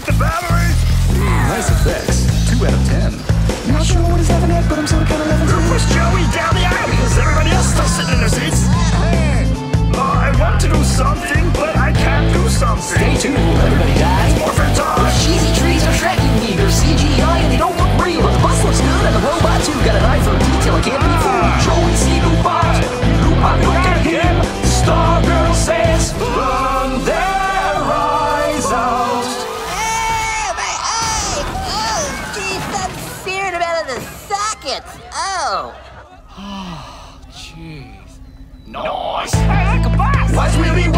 check the batteries? Nice effects. Two out of ten. Not sure what is happening yet, but I'm sort of kind of loving Who pushed Joey down the aisle? Is everybody else still sitting in their seats? Uh, I want to do something, but I can't do something. Stay tuned, everybody dies. Socket. Oh. Nice. Hey, look, a bus. Why's Willy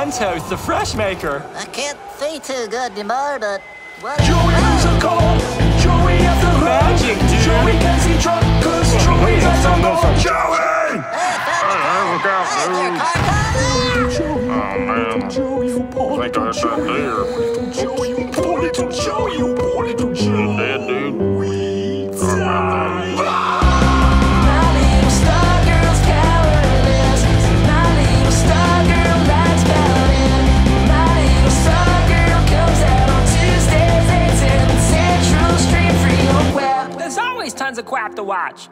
Mentos, the fresh maker. I can't see too good anymore, but what? Joey who's a call. Joey at the magic, dude. Joey gets he drunk, cause Joey's at the mall. Joey! Hey, look out, Hey, dude. car, car, there. Oh, man. I think I hit that deer. Joey, tons of crap to watch.